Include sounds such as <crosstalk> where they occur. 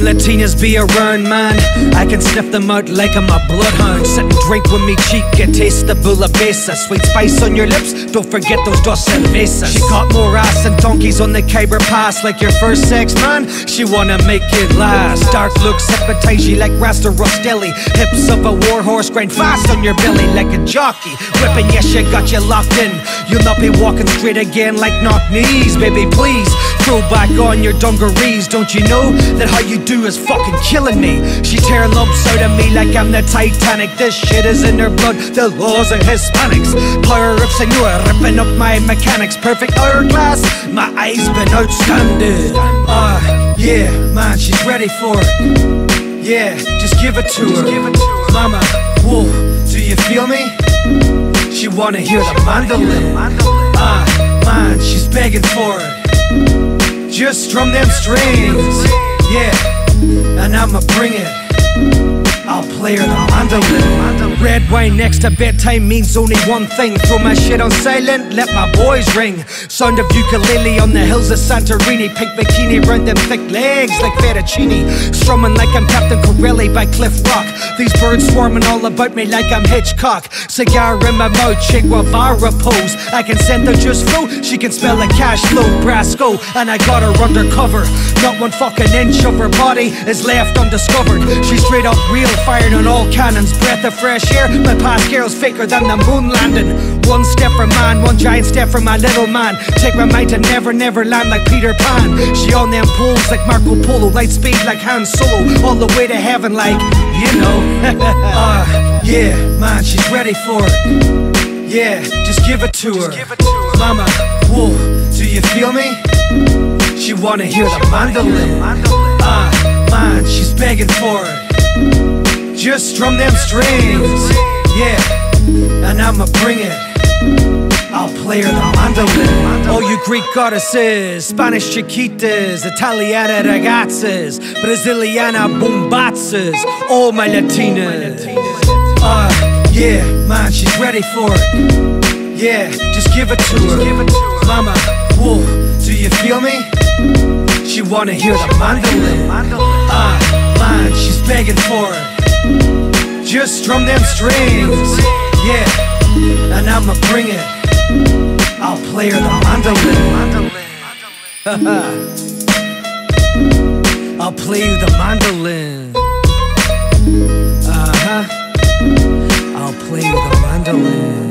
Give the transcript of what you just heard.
When Latinas be around, man, I can sniff them out like I'm a bloodhound. Sit and drink with me cheek and taste the besa. Sweet spice on your lips, don't forget those dos cervezas. She got more ass than donkeys on the Khyber Pass. Like your first sex, man, she wanna make it last. Dark looks appetize you like Rasta Rostelli. Hips of a warhorse grind fast on your belly like a jockey. Whipping, yes, she got you locked in. You'll not be walking straight again like knock knees, baby, please. Throw back on your dungarees. Don't you know that how you do is fucking killing me? She tear lumps out of me like I'm the Titanic. This shit is in her blood, the laws of Hispanics. Power of Senor, ripping up my mechanics. Perfect hourglass, my eyes been outstanding. Ah, uh, yeah, man, she's ready for it. Yeah, just give it to her. It to her. Mama, whoa, do you feel me? She wanna hear the mandolin. Ah, man, she's begging for it. Just strum them strings, yeah, and I'ma bring it. I'll play her the mandolin. Red wine next to bedtime means only one thing. Throw my shit on silent, let my boys ring. Sound of ukulele on the hills of Santorini. Pink bikini round them thick legs like fettuccine. Strumming like I'm Captain Corelli by Cliff Rock. These birds swarming all about me like I'm Hitchcock. Cigar in my mouth, Che Guevara pose. I can send her just flow, she can smell a cash flow. Brasco, and I got her undercover. Not one fucking inch of her body is left undiscovered. She's straight up real fired on all cannons. Breath of fresh air, my past girl's faker than the moon landing. One step for man, one giant step for my little man. Take my mind to never, never land like Peter Pan. She on them poles like Marco Polo, light speed like Han Solo, all the way to heaven like, you know. uh, <laughs> yeah, man, she's ready for it. Yeah, just give it to her. Mama, whoa, do you feel me? She wanna hear the mandolin. Ah, uh, man, she's begging for it. Just strum them strings, yeah, and I'ma bring it. I'll play her the mandolin. All you Greek goddesses, Spanish chiquitas, Italiana ragazzas, Braziliana bombazzas, all my Latinas. Uh, yeah, man, she's ready for it. Yeah, just give it to her. Mama, whoa, do you feel me? She wanna hear the mandolin. Ah, uh, man, she's begging for it. Just strum them strings, yeah, and I'ma bring it. I'll play her the mandolin. <laughs> I'll play you the mandolin. Uh huh. I'll play you the mandolin.